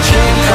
change.